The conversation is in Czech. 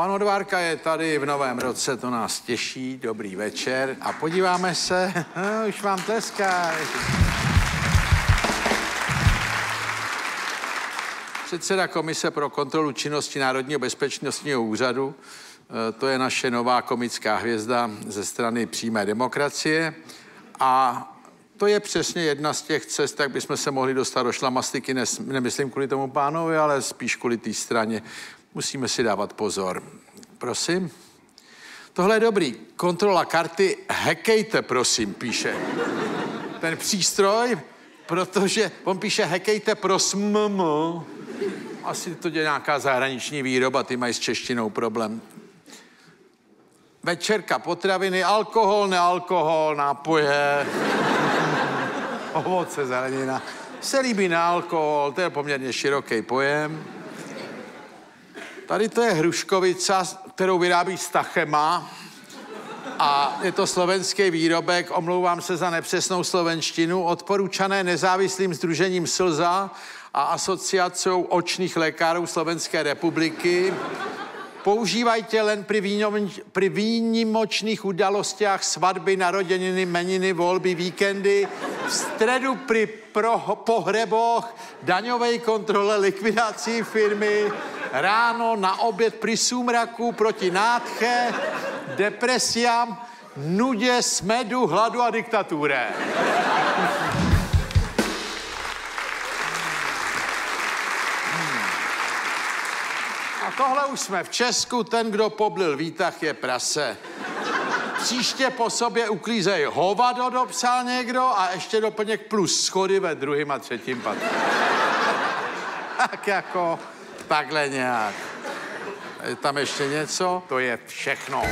Pan Odvárka je tady v novém roce, to nás těší. Dobrý večer. A podíváme se, už vám tleská. Předseda Komise pro kontrolu činnosti Národního bezpečnostního úřadu, eh, to je naše nová komická hvězda ze strany přímé demokracie. A to je přesně jedna z těch cest, jak bychom se mohli dostat do šlamastiky, nemyslím kvůli tomu pánovi, ale spíš kvůli té straně. Musíme si dávat pozor. Prosím. Tohle je dobrý. Kontrola karty. Hekejte, prosím, píše. Ten přístroj, protože on píše hekejte pro SMM. Asi to je nějaká zahraniční výroba, ty mají s češtinou problém. Večerka, potraviny, alkohol, nealkohol, nápoje, ovoce, zelenina. Se líbí na alkohol, to je poměrně široký pojem. Tady to je hruškovica, kterou vyrábí Stachema. A je to slovenský výrobek, omlouvám se za nepřesnou slovenštinu, odporučané nezávislým združením Slza a asociacou očných lékařů Slovenské republiky. Používajte len pri, výnimoč, pri výnimočných udalostiach svatby, narozeniny, meniny, volby, víkendy, v středu pro, pohreboch, daňové kontrole, likvidací firmy, ráno na oběd pri sumraku proti nádche, depresiám, nudě, smedu, hladu a diktatuře. A tohle už jsme v Česku, ten, kdo poblil výtah, je prase. Příště po sobě uklízej hovado, dopsal někdo, a ještě doplněk plus schody ve druhém a třetím patře. tak jako takhle nějak. Je tam ještě něco? To je všechno.